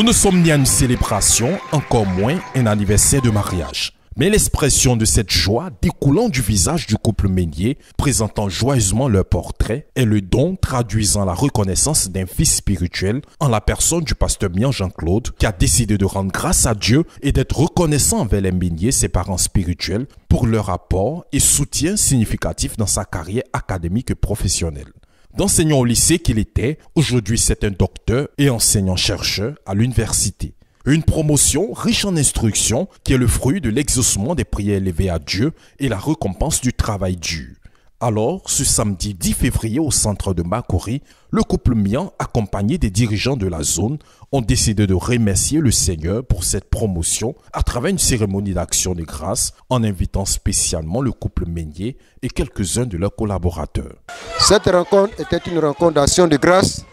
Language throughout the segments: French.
Nous ne sommes ni à une célébration, encore moins un anniversaire de mariage. Mais l'expression de cette joie découlant du visage du couple Meunier, présentant joyeusement leur portrait, est le don traduisant la reconnaissance d'un fils spirituel en la personne du pasteur Mian Jean-Claude, qui a décidé de rendre grâce à Dieu et d'être reconnaissant envers les Meunier, ses parents spirituels, pour leur apport et soutien significatif dans sa carrière académique et professionnelle. D'enseignant au lycée qu'il était, aujourd'hui c'est un docteur et enseignant-chercheur à l'université. Une promotion riche en instruction qui est le fruit de l'exaucement des prières élevées à Dieu et la récompense du travail dur. Alors, ce samedi 10 février au centre de Makori, le couple Mian, accompagné des dirigeants de la zone, ont décidé de remercier le Seigneur pour cette promotion à travers une cérémonie d'action de grâce en invitant spécialement le couple Meunier et quelques-uns de leurs collaborateurs. Cette rencontre était une rencontre d'action de grâce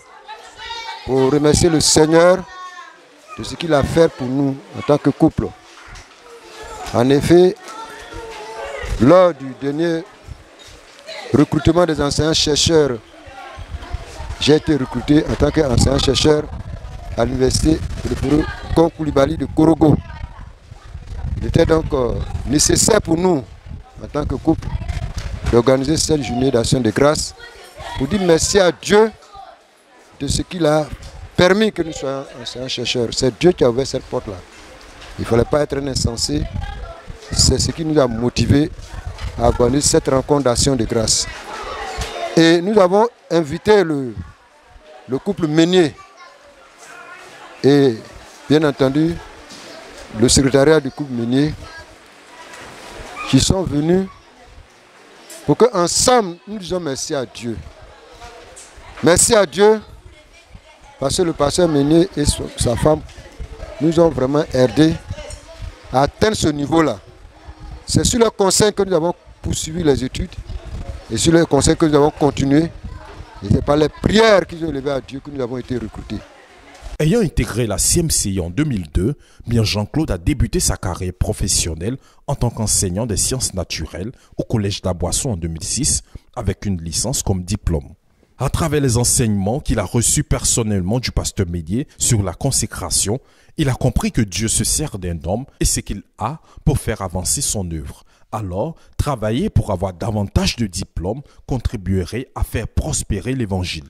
pour remercier le Seigneur de ce qu'il a fait pour nous en tant que couple. En effet, lors du dernier recrutement des enseignants-chercheurs, j'ai été recruté en tant qu'enseignant-chercheur à l'université de Koulibaly de Korogo. Il était donc euh, nécessaire pour nous, en tant que couple, d'organiser cette journée d'action de grâce pour dire merci à Dieu de ce qu'il a permis que nous soyons enseignants-chercheurs. C'est Dieu qui a ouvert cette porte-là. Il ne fallait pas être un insensé. C'est ce qui nous a motivés à organiser cette rencontre d'action de grâce. Et nous avons invité le, le couple Meunier et bien entendu le secrétariat du couple Meunier qui sont venus pour qu'ensemble nous disons merci à Dieu. Merci à Dieu parce que le pasteur Meunier et sa femme nous ont vraiment aidés à atteindre ce niveau-là. C'est sur le conseil que nous avons poursuivi les études et sur le conseil que nous avons continué. Et c'est par les prières qu'ils ont élevées à Dieu que nous avons été recrutés. Ayant intégré la CMCI en 2002, bien Jean-Claude a débuté sa carrière professionnelle en tant qu'enseignant des sciences naturelles au Collège d'Aboisson en 2006 avec une licence comme diplôme à travers les enseignements qu'il a reçus personnellement du pasteur Médier sur la consécration, il a compris que Dieu se sert d'un homme et ce qu'il a pour faire avancer son œuvre. Alors, travailler pour avoir davantage de diplômes contribuerait à faire prospérer l'évangile.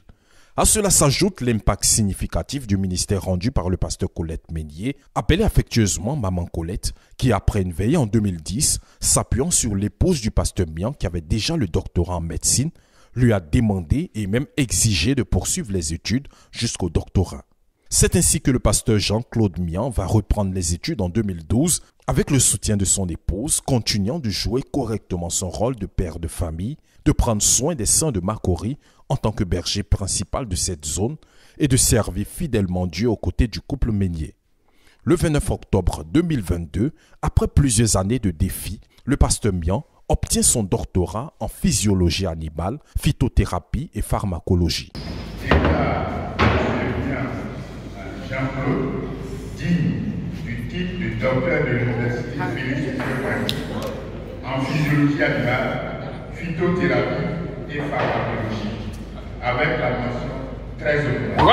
À cela s'ajoute l'impact significatif du ministère rendu par le pasteur Colette Ménier, appelé affectueusement Maman Colette, qui après une veille en 2010, s'appuyant sur l'épouse du pasteur Mian qui avait déjà le doctorat en médecine, lui a demandé et même exigé de poursuivre les études jusqu'au doctorat. C'est ainsi que le pasteur Jean-Claude Mian va reprendre les études en 2012 avec le soutien de son épouse, continuant de jouer correctement son rôle de père de famille, de prendre soin des saints de Macori en tant que berger principal de cette zone et de servir fidèlement Dieu aux côtés du couple Meunier. Le 29 octobre 2022, après plusieurs années de défis, le pasteur Mian obtient son doctorat en physiologie animale, phytothérapie et pharmacologie. Jean-Claude, digne du titre de docteur de l'Université Félix en physiologie animale, phytothérapie et pharmacologie, avec la mention très honorable.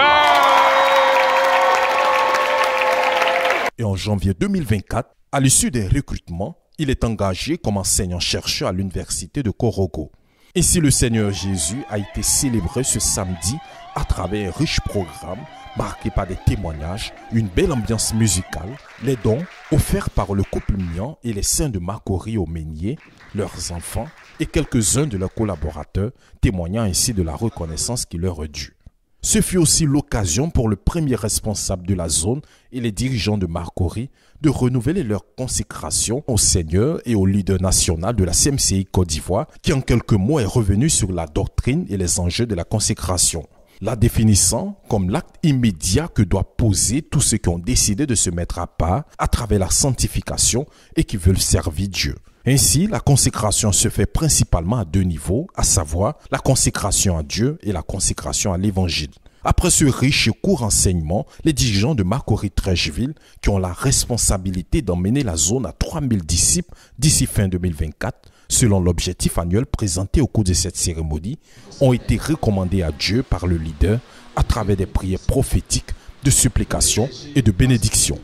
Et en janvier 2024, à l'issue des recrutements, il est engagé comme enseignant-chercheur à l'université de Korogo. Ainsi, le Seigneur Jésus a été célébré ce samedi à travers un riche programme marqué par des témoignages, une belle ambiance musicale, les dons offerts par le couple Mian et les saints de Makori au Meunier, leurs enfants et quelques-uns de leurs collaborateurs, témoignant ainsi de la reconnaissance qui leur est due. Ce fut aussi l'occasion pour le premier responsable de la zone et les dirigeants de Marcory de renouveler leur consécration au Seigneur et au leader national de la CMCI Côte d'Ivoire, qui en quelques mots est revenu sur la doctrine et les enjeux de la consécration la définissant comme l'acte immédiat que doit poser tous ceux qui ont décidé de se mettre à part à travers la sanctification et qui veulent servir Dieu. Ainsi, la consécration se fait principalement à deux niveaux, à savoir la consécration à Dieu et la consécration à l'Évangile. Après ce riche et court enseignement, les dirigeants de Marcory Trècheville, qui ont la responsabilité d'emmener la zone à 3000 disciples d'ici fin 2024, selon l'objectif annuel présenté au cours de cette cérémonie, ont été recommandés à Dieu par le leader à travers des prières prophétiques de supplication et de bénédiction.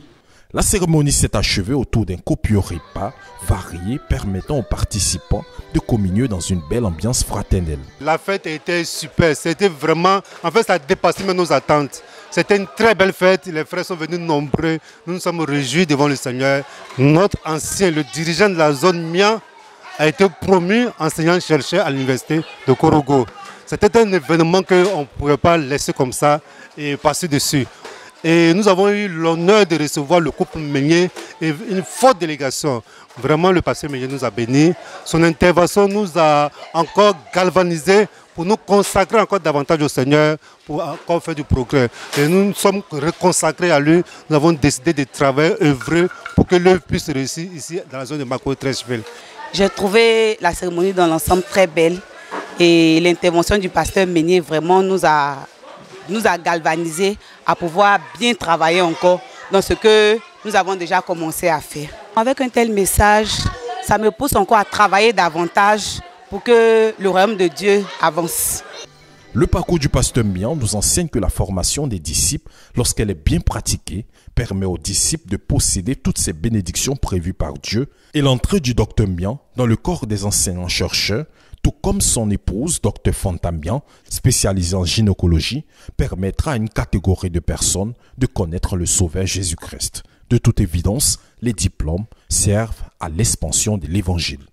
La cérémonie s'est achevée autour d'un copieux repas varié permettant aux participants de communier dans une belle ambiance fraternelle. La fête était super, c'était vraiment, en fait ça a dépassé même nos attentes. C'était une très belle fête, les frères sont venus nombreux, nous nous sommes réjouis devant le Seigneur. Notre ancien, le dirigeant de la zone Mia, a été promu enseignant-chercheur à l'université de Korogo. C'était un événement qu'on ne pouvait pas laisser comme ça et passer dessus. Et nous avons eu l'honneur de recevoir le couple Meunier et une forte délégation. Vraiment, le pasteur Meunier nous a bénis. Son intervention nous a encore galvanisés pour nous consacrer encore davantage au Seigneur, pour encore faire du progrès. Et nous nous sommes reconsacrés à lui. Nous avons décidé de travailler, œuvrer pour que l'œuvre puisse réussir ici dans la zone de Mako Trècheville. J'ai trouvé la cérémonie dans l'ensemble très belle et l'intervention du pasteur Meunier vraiment nous a nous a galvanisé à pouvoir bien travailler encore dans ce que nous avons déjà commencé à faire. Avec un tel message, ça me pousse encore à travailler davantage pour que le royaume de Dieu avance. Le parcours du pasteur Mian nous enseigne que la formation des disciples, lorsqu'elle est bien pratiquée, permet aux disciples de posséder toutes ces bénédictions prévues par Dieu et l'entrée du docteur Mian dans le corps des enseignants-chercheurs tout comme son épouse, Dr Fontambian, spécialisée en gynécologie, permettra à une catégorie de personnes de connaître le Sauveur Jésus-Christ. De toute évidence, les diplômes servent à l'expansion de l'Évangile.